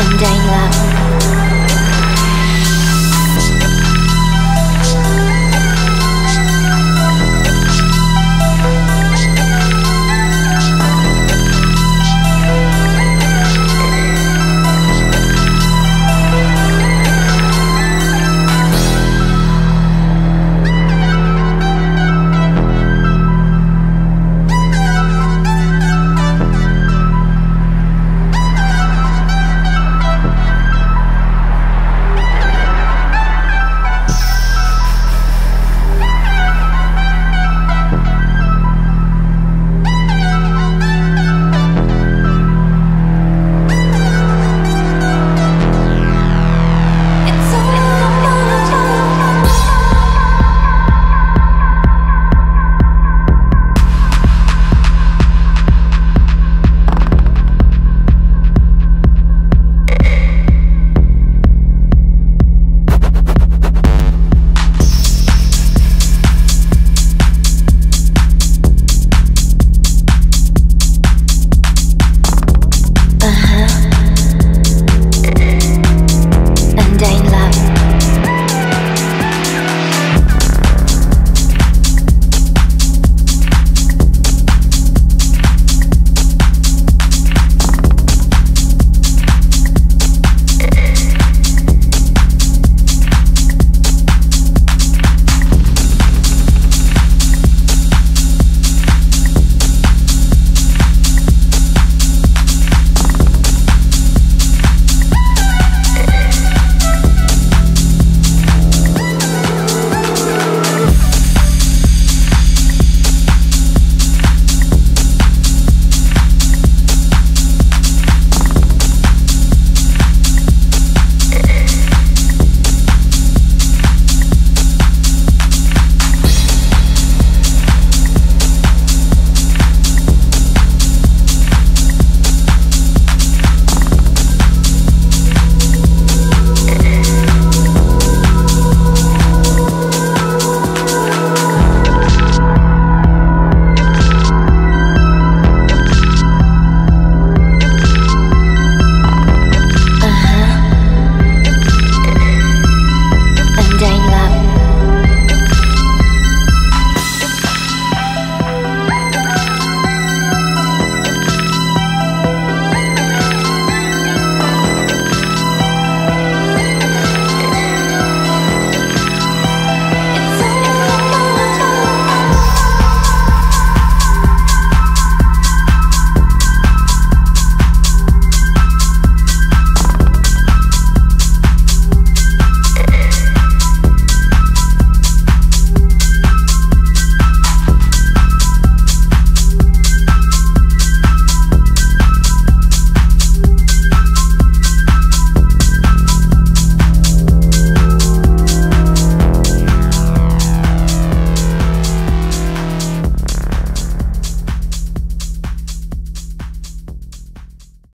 Vendetta.